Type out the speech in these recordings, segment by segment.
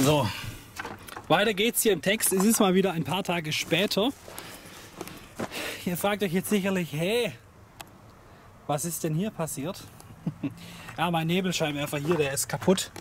So, weiter geht's hier im Text. Es ist mal wieder ein paar Tage später. Ihr fragt euch jetzt sicherlich, hey, was ist denn hier passiert? ja, mein Nebelscheinwerfer hier, der ist kaputt.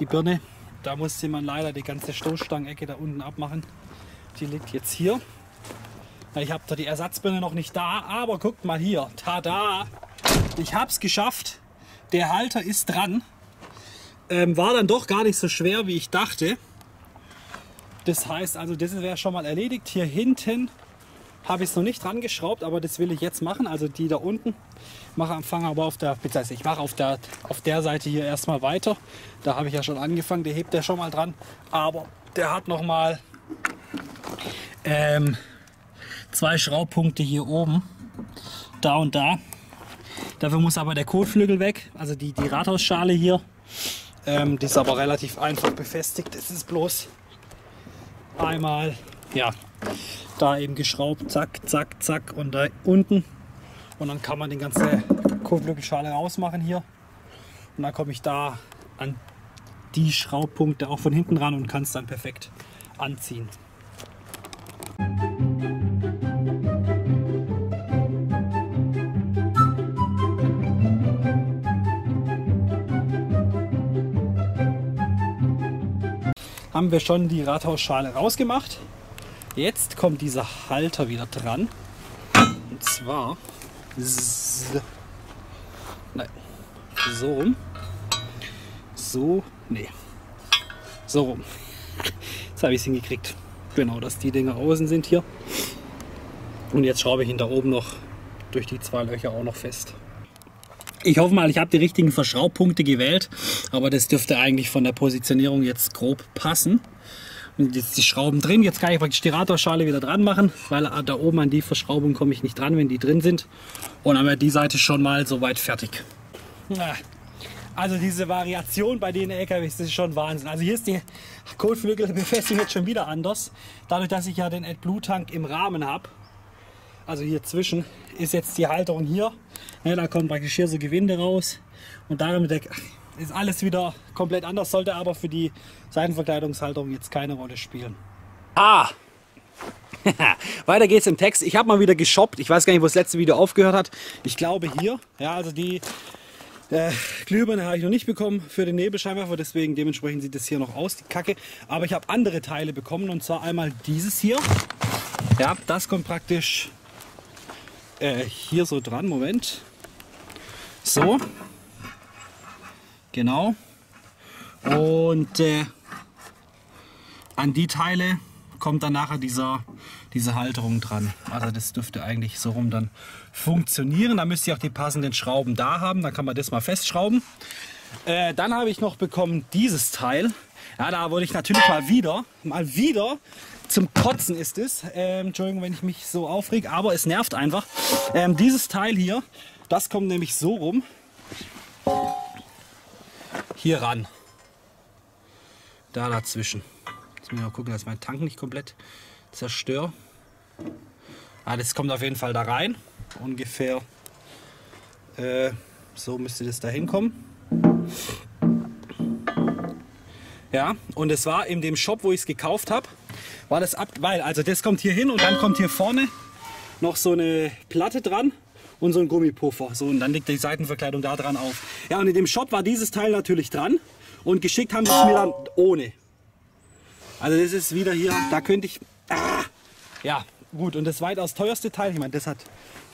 Die Birne, da musste man leider die ganze Stoßstangenecke da unten abmachen. Die liegt jetzt hier. Ich habe da die Ersatzbirne noch nicht da, aber guckt mal hier. Tada! Ich habe es geschafft. Der Halter ist dran. Ähm, war dann doch gar nicht so schwer, wie ich dachte. Das heißt also, das wäre schon mal erledigt. Hier hinten habe ich es noch nicht dran geschraubt, aber das will ich jetzt machen. Also die da unten mache anfangen, aber auf der, beziehungsweise ich mache auf der, auf der Seite hier erstmal weiter. Da habe ich ja schon angefangen, der hebt der schon mal dran. Aber der hat noch mal ähm, zwei Schraubpunkte hier oben, da und da. Dafür muss aber der Kotflügel weg, also die, die Rathausschale hier. Ähm, die ist aber relativ einfach befestigt. Es ist bloß einmal, ja, da eben geschraubt, zack, zack, zack und da unten. Und dann kann man die ganze Kotflügelschale rausmachen hier. Und dann komme ich da an die Schraubpunkte auch von hinten ran und kann es dann perfekt anziehen. Haben wir schon die Rathausschale rausgemacht. Jetzt kommt dieser Halter wieder dran. Und zwar Nein. so rum. So, nee. So rum. Jetzt habe ich es hingekriegt. Genau, dass die Dinger außen sind hier. Und jetzt schraube ich ihn da oben noch durch die zwei Löcher auch noch fest. Ich hoffe mal, ich habe die richtigen Verschraubpunkte gewählt, aber das dürfte eigentlich von der Positionierung jetzt grob passen. Und jetzt die Schrauben drin. Jetzt kann ich praktisch die Radarschale wieder dran machen, weil da oben an die Verschraubung komme ich nicht dran, wenn die drin sind. Und dann haben wir die Seite schon mal soweit fertig. Also diese Variation bei den LKWs, das ist schon Wahnsinn. Also hier ist die Kotflügelbefestigung jetzt schon wieder anders. Dadurch, dass ich ja den AdBlue-Tank im Rahmen habe, also hier zwischen, ist jetzt die Halterung hier. Ja, da kommt praktisch hier so Gewinde raus. Und darin ist alles wieder komplett anders, sollte aber für die Seitenverkleidungshalterung jetzt keine Rolle spielen. Ah! Weiter geht's im Text. Ich habe mal wieder geshoppt. Ich weiß gar nicht, wo das letzte Video aufgehört hat. Ich glaube hier. Ja, also die äh, Glühbirne habe ich noch nicht bekommen für den Nebelscheinwerfer, deswegen dementsprechend sieht das hier noch aus, die Kacke. Aber ich habe andere Teile bekommen und zwar einmal dieses hier. Ja, das kommt praktisch äh, hier so dran. Moment. So. Genau. Und äh, an die Teile kommt dann nachher dieser, diese Halterung dran. Also das dürfte eigentlich so rum dann funktionieren. Da müsst ihr auch die passenden Schrauben da haben. Dann kann man das mal festschrauben. Äh, dann habe ich noch bekommen dieses Teil. Ja, da wurde ich natürlich mal wieder, mal wieder zum Kotzen ist es. Ähm, Entschuldigung, wenn ich mich so aufreg, aber es nervt einfach. Ähm, dieses Teil hier, das kommt nämlich so rum. Hier ran. Da dazwischen. Jetzt muss ich mal gucken, dass mein Tank nicht komplett zerstöre. Ah, das kommt auf jeden Fall da rein. Ungefähr äh, so müsste das da hinkommen. Ja, und es war in dem Shop, wo ich es gekauft habe war das ab, weil also das kommt hier hin und dann kommt hier vorne noch so eine Platte dran und so ein Gummipuffer. So, und dann liegt die Seitenverkleidung da dran auf. Ja, und in dem Shop war dieses Teil natürlich dran und geschickt haben sie es mir dann ohne. Also das ist wieder hier, da könnte ich, ah, ja, gut. Und das weitaus teuerste Teil, ich meine, das hat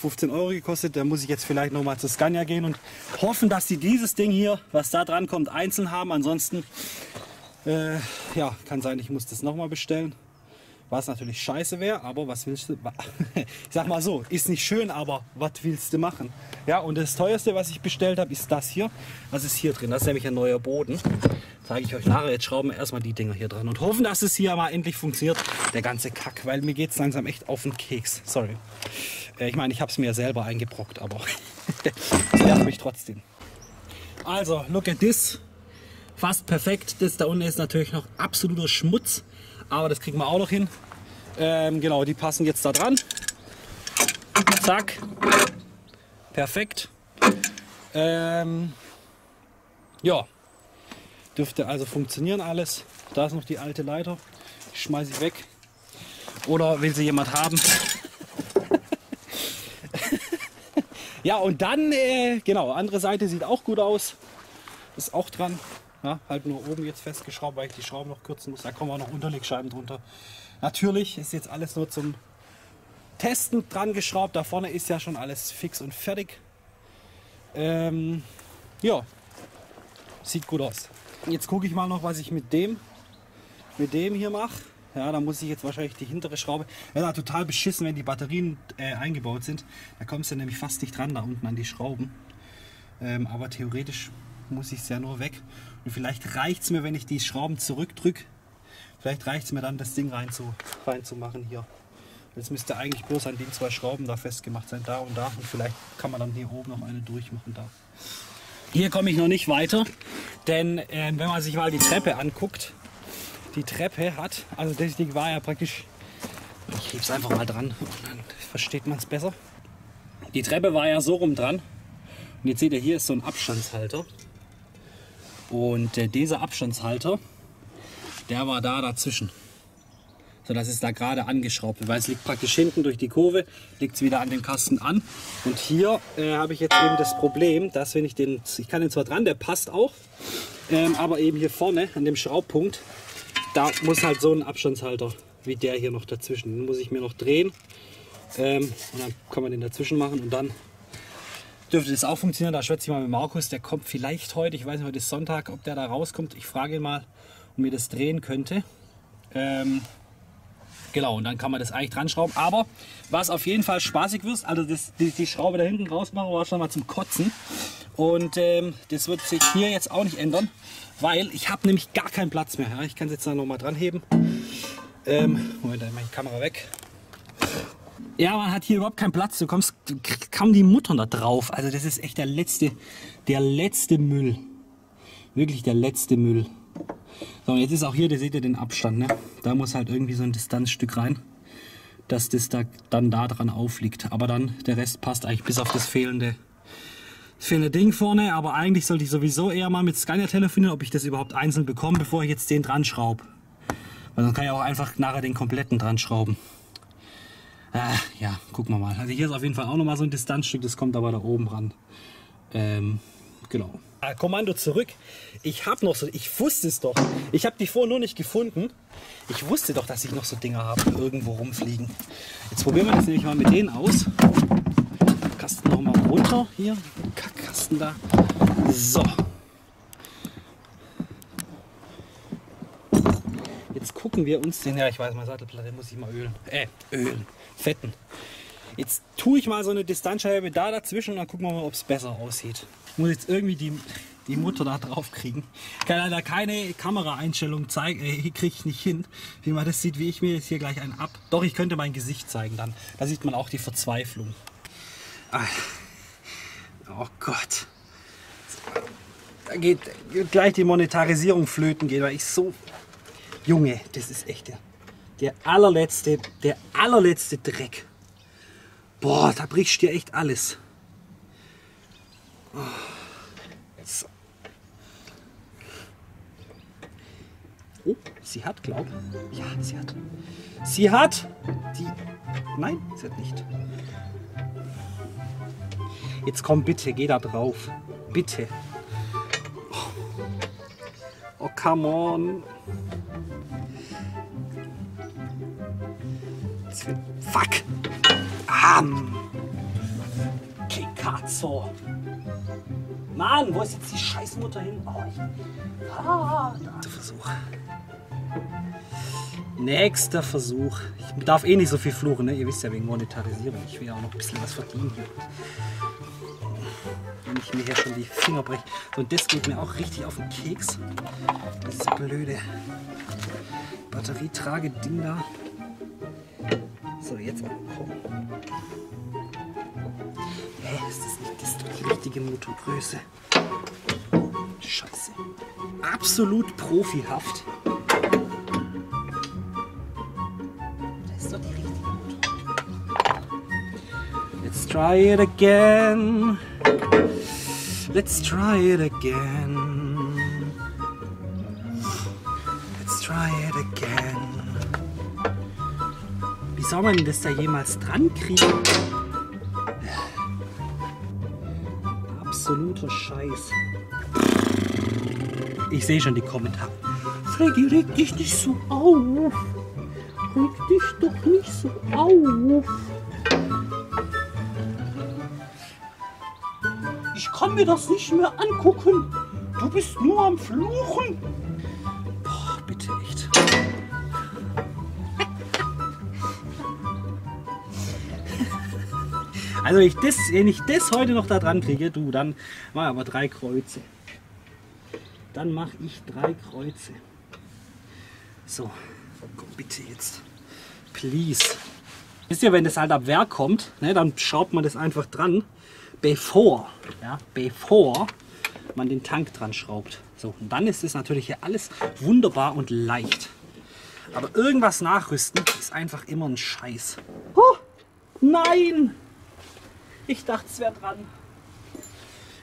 15 Euro gekostet. Da muss ich jetzt vielleicht noch mal zu Scania gehen und hoffen, dass sie dieses Ding hier, was da dran kommt, einzeln haben. Ansonsten, äh, ja, kann sein, ich muss das noch mal bestellen was natürlich scheiße wäre, aber was willst du, ich sag mal so, ist nicht schön, aber was willst du machen? Ja, und das teuerste, was ich bestellt habe, ist das hier. Was ist hier drin? Das ist nämlich ein neuer Boden. Zeige ich euch nachher. Jetzt schrauben wir erstmal die Dinger hier dran und hoffen, dass es hier mal endlich funktioniert. Der ganze Kack, weil mir geht es langsam echt auf den Keks. Sorry. Äh, ich meine, ich habe es mir selber eingebrockt, aber es nervt mich trotzdem. Also, look at this. Fast perfekt. Das da unten ist natürlich noch absoluter Schmutz. Aber das kriegen wir auch noch hin. Ähm, genau, die passen jetzt da dran. Zack. Perfekt. Ähm, ja, Dürfte also funktionieren alles. Da ist noch die alte Leiter. Die schmeiße ich weg. Oder will sie jemand haben? ja, und dann, äh, genau, andere Seite sieht auch gut aus. Ist auch dran. Ja, halt nur oben jetzt festgeschraubt, weil ich die Schrauben noch kürzen muss. Da kommen auch noch Unterlegscheiben drunter. Natürlich ist jetzt alles nur zum Testen dran geschraubt. Da vorne ist ja schon alles fix und fertig. Ähm, ja, sieht gut aus. Jetzt gucke ich mal noch, was ich mit dem, mit dem hier mache. Ja, da muss ich jetzt wahrscheinlich die hintere Schraube. Ja, total beschissen, wenn die Batterien äh, eingebaut sind. Da kommst du nämlich fast nicht dran da unten an die Schrauben. Ähm, aber theoretisch muss ich es ja nur weg. Und vielleicht reicht es mir, wenn ich die Schrauben zurückdrücke. Vielleicht reicht es mir dann, das Ding rein zu, reinzumachen hier. Jetzt müsste eigentlich bloß an den zwei Schrauben da festgemacht sein, da und da. Und vielleicht kann man dann hier oben noch eine durchmachen da. Hier komme ich noch nicht weiter, denn äh, wenn man sich mal die Treppe anguckt, die Treppe hat, also das Ding war ja praktisch, ich hebe es einfach mal dran, dann versteht man es besser. Die Treppe war ja so rum dran und jetzt seht ihr, hier ist so ein Abstandshalter und äh, dieser Abstandshalter, der war da dazwischen sodass es da gerade angeschraubt wird. Weil es liegt praktisch hinten durch die Kurve, liegt es wieder an dem Kasten an. Und hier äh, habe ich jetzt eben das Problem, dass wenn ich den, ich kann den zwar dran, der passt auch, ähm, aber eben hier vorne an dem Schraubpunkt, da muss halt so ein Abstandshalter wie der hier noch dazwischen. Den muss ich mir noch drehen ähm, und dann kann man den dazwischen machen und dann dürfte das auch funktionieren. Da schwätze ich mal mit Markus, der kommt vielleicht heute, ich weiß nicht, heute ist Sonntag, ob der da rauskommt. Ich frage ihn mal, ob mir das drehen könnte. Ähm, Genau, und dann kann man das eigentlich dran schrauben. Aber was auf jeden Fall spaßig wird, also das, die, die, Schraube da hinten rausmachen, war schon mal zum Kotzen. Und ähm, das wird sich hier jetzt auch nicht ändern, weil ich habe nämlich gar keinen Platz mehr. Ja, ich kann es jetzt noch mal dran heben. Ähm, Moment, dann mache ich die Kamera weg. Ja, man hat hier überhaupt keinen Platz. Du kommst kaum die Mutter da drauf. Also das ist echt der letzte, der letzte Müll. Wirklich der letzte Müll. So, jetzt ist auch hier, da seht ihr den Abstand. Ne? Da muss halt irgendwie so ein Distanzstück rein, dass das da dann da dran aufliegt. Aber dann, der Rest passt eigentlich bis auf das fehlende, das fehlende Ding vorne. Aber eigentlich sollte ich sowieso eher mal mit Scania telefonieren, ob ich das überhaupt einzeln bekomme, bevor ich jetzt den dran schraube. Weil dann kann ich auch einfach nachher den kompletten dran schrauben. Ah, ja, gucken wir mal. Also hier ist auf jeden Fall auch noch mal so ein Distanzstück, das kommt aber da oben ran. Ähm, genau. Ah, Kommando zurück. Ich habe noch so, ich wusste es doch. Ich habe die vorher nur nicht gefunden. Ich wusste doch, dass ich noch so Dinger habe, irgendwo rumfliegen. Jetzt probieren wir das nämlich mal mit denen aus. Kasten noch mal runter. Hier, Kackkasten da. So. Gucken wir uns den, ja ich weiß, meine Sattelplatte muss ich mal ölen. Äh, ölen. Fetten. Jetzt tue ich mal so eine Distanzscheibe da dazwischen und dann gucken wir mal, ob es besser aussieht. Ich muss jetzt irgendwie die, die Mutter da drauf kriegen. Ich kann leider keine Kameraeinstellung zeigen, äh, kriege ich nicht hin, wie man das sieht, wie ich mir jetzt hier gleich einen ab. Doch, ich könnte mein Gesicht zeigen dann. Da sieht man auch die Verzweiflung. Ah. Oh Gott. Da geht gleich die Monetarisierung flöten geht, weil ich so... Junge, das ist echt der, der allerletzte, der allerletzte Dreck. Boah, da brichst dir echt alles. Oh. So. oh, sie hat, glaube ich. Ja, sie hat. Sie hat die. Nein, sie hat nicht. Jetzt komm bitte, geh da drauf. Bitte. Oh, oh come on. Fuck. Bam! Che cazzo! Mann, wo ist jetzt die Scheißmutter hin? Oh, ich... ah, Nächster Versuch. Nächster Versuch. Ich darf eh nicht so viel fluchen, ne? Ihr wisst ja wegen Monetarisierung. Ich will ja auch noch ein bisschen was verdienen hier. Wenn ich mir hier schon die Finger breche. Und das geht mir auch richtig auf den Keks. Dieses blöde Batterietrage-Ding da. So, jetzt mal. Hä, ist das nicht das ist die richtige Motorgröße? Scheiße. Absolut profihaft. Try it again. Let's try it again. try it again. Wie soll man das da jemals dran kriegen? Absoluter Scheiß. Ich sehe schon die Kommentare. Freddy, reg dich nicht so auf. Reg dich doch nicht so auf. Kann mir das nicht mehr angucken. Du bist nur am Fluchen. Boah, bitte echt. Also ich das, wenn ich das heute noch da dran kriege, du, dann mach aber drei Kreuze. Dann mache ich drei Kreuze. So, komm bitte jetzt. Please. Wisst ihr, wenn das halt ab Werk kommt, ne, dann schraubt man das einfach dran, bevor, ja, bevor man den Tank dran schraubt. So, und dann ist es natürlich hier alles wunderbar und leicht. Aber irgendwas nachrüsten ist einfach immer ein Scheiß. Oh, nein! Ich dachte, es wäre dran.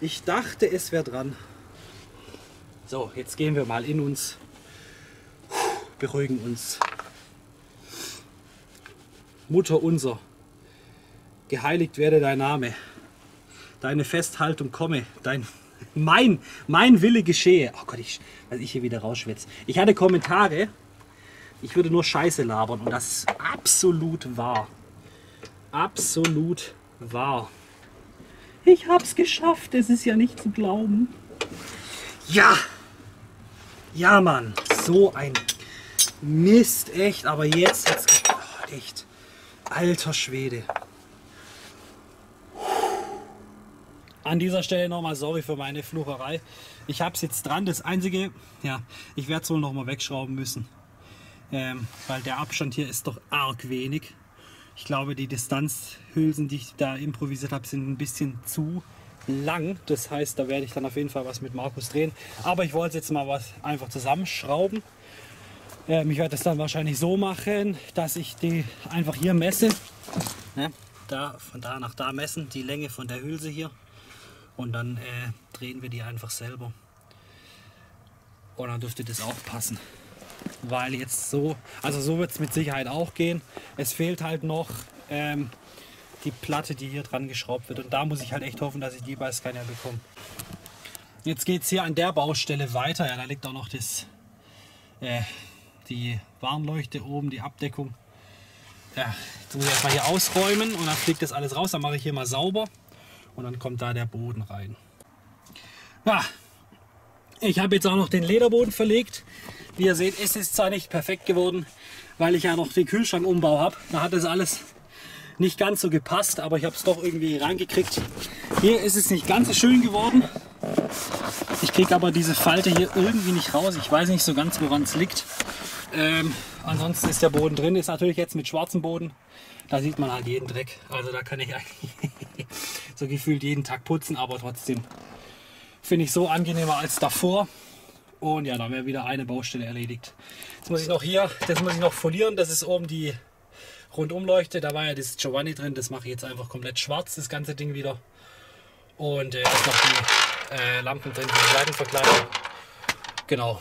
Ich dachte, es wäre dran. So, jetzt gehen wir mal in uns, beruhigen uns. Mutter unser, geheiligt werde dein Name, deine Festhaltung komme, dein mein, mein Wille geschehe. Oh Gott, ich, was ich hier wieder rausschwitze. Ich hatte Kommentare, ich würde nur Scheiße labern und das ist absolut wahr. Absolut wahr. Ich hab's geschafft, es ist ja nicht zu glauben. Ja! Ja, Mann, so ein Mist, echt, aber jetzt hat's oh, echt. Alter Schwede. An dieser Stelle nochmal sorry für meine Flucherei. Ich habe es jetzt dran. Das Einzige, ja, ich werde es wohl nochmal wegschrauben müssen. Ähm, weil der Abstand hier ist doch arg wenig. Ich glaube, die Distanzhülsen, die ich da improvisiert habe, sind ein bisschen zu lang. Das heißt, da werde ich dann auf jeden Fall was mit Markus drehen. Aber ich wollte jetzt mal was einfach zusammenschrauben. Ähm, ich werde das dann wahrscheinlich so machen, dass ich die einfach hier messe. Ne? Da, von da nach da messen, die Länge von der Hülse hier und dann äh, drehen wir die einfach selber. Und dann dürfte das auch passen. Weil jetzt so, also so wird es mit Sicherheit auch gehen. Es fehlt halt noch ähm, die Platte, die hier dran geschraubt wird. Und da muss ich halt echt hoffen, dass ich die bei Scania bekomme. Jetzt geht es hier an der Baustelle weiter. Ja, da liegt auch noch das, äh, die Warnleuchte oben, die Abdeckung. Ja, jetzt muss ich erstmal hier ausräumen und dann fliegt das alles raus. Dann mache ich hier mal sauber und dann kommt da der Boden rein. Ja, ich habe jetzt auch noch den Lederboden verlegt. Wie ihr seht, es ist zwar nicht perfekt geworden, weil ich ja noch den Kühlschrankumbau habe. Da hat es alles nicht ganz so gepasst, aber ich habe es doch irgendwie reingekriegt. Hier ist es nicht ganz so schön geworden. Ich kriege aber diese Falte hier irgendwie nicht raus. Ich weiß nicht so ganz, woran es liegt. Ähm, ansonsten ist der Boden drin. Ist natürlich jetzt mit schwarzem Boden. Da sieht man halt jeden Dreck. Also da kann ich so gefühlt jeden Tag putzen, aber trotzdem finde ich so angenehmer als davor. Und ja, dann wäre wieder eine Baustelle erledigt. Jetzt muss ich noch hier, das muss ich noch folieren. Das ist oben die Rundumleuchte. Da war ja das Giovanni drin. Das mache ich jetzt einfach komplett schwarz, das ganze Ding wieder. Und äh, ist noch die äh, Lampen drin, die Seitenverkleidung. Genau.